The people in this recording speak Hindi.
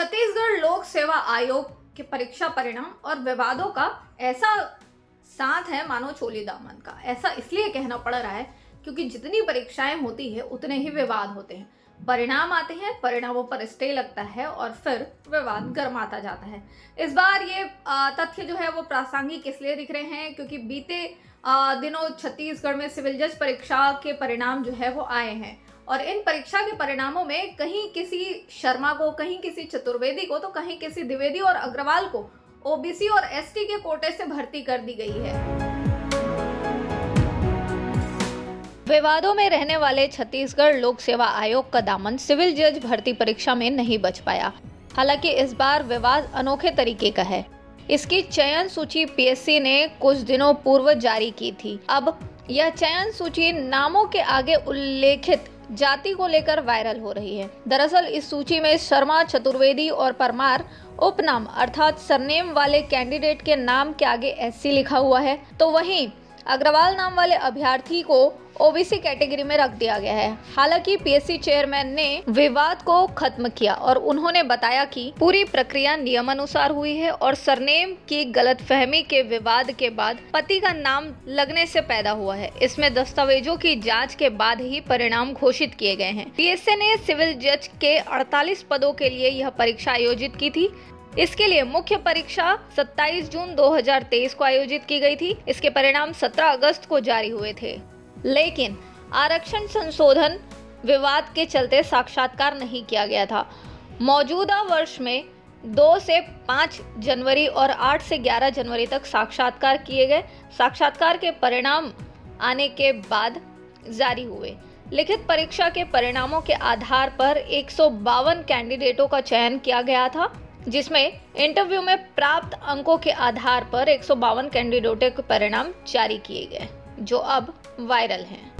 छत्तीसगढ़ लोक सेवा आयोग के परीक्षा परिणाम और विवादों का ऐसा साथ है मानो चोली दामन का। ऐसा इसलिए कहना पड़ रहा है क्योंकि जितनी परीक्षाएँ होती है, उतने ही विवाद होते हैं। परिणाम आते हैं, परिणामों पर स्टे लगता है और फिर विवाद गर्माता जाता है। इस बार ये तथ्य जो है वो प्रासंगिक इसलिए दिख रहे हैं क्योंकि बीते दिनों छत्तीसगढ़ में सिविल जज परीक्षा के परिणाम जो है वो आए हैं। और इन परीक्षा के परिणामों में कहीं किसी शर्मा को, कहीं किसी चतुर्वेदी को तो कहीं किसी द्विवेदी और अग्रवाल को ओबीसी और एसटी के कोटे से भर्ती कर दी गई है। विवादों में रहने वाले छत्तीसगढ़ लोक सेवा आयोग का दामन सिविल जज भर्ती परीक्षा में नहीं बच पाया। हालाँकि इस बार विवाद अनोखे तरीके का है। इसकी चयन सूची पीएससी ने कुछ दिनों पूर्व जारी की थी। अब यह चयन सूची नामों के आगे उल्लेखित जाति को लेकर वायरल हो रही है। दरअसल, इस सूची में शर्मा, चतुर्वेदी और परमार उपनाम, अर्थात सरनेम वाले कैंडिडेट के नाम के आगे एससी लिखा हुआ है। तो वहीं अग्रवाल नाम वाले अभ्यर्थी को ओबीसी कैटेगरी में रख दिया गया है। हालाँकि पीएससी चेयरमैन ने विवाद को खत्म किया और उन्होंने बताया कि पूरी प्रक्रिया नियम अनुसार हुई है और सरनेम की गलत फहमी के विवाद के बाद पति का नाम लगने से पैदा हुआ है। इसमें दस्तावेजों की जाँच के बाद ही परिणाम घोषित किए गए हैं। पीएससी ने सिविल जज के 48 पदों के लिए यह परीक्षा आयोजित की थी। इसके लिए मुख्य परीक्षा 27 जून 2023 को आयोजित की गई थी। इसके परिणाम 17 अगस्त को जारी हुए थे। लेकिन आरक्षण संशोधन विवाद के चलते साक्षात्कार नहीं किया गया था। मौजूदा वर्ष में दो से पाँच जनवरी और आठ से ग्यारह जनवरी तक साक्षात्कार किए गए। साक्षात्कार के परिणाम आने के बाद जारी हुए। लिखित परीक्षा के परिणामों के आधार पर एक सौ बावन कैंडिडेटों का चयन किया गया था। जिसमें इंटरव्यू में प्राप्त अंकों के आधार पर एक सौ बावन कैंडिडेटों के परिणाम जारी किए गए, जो अब वायरल हैं।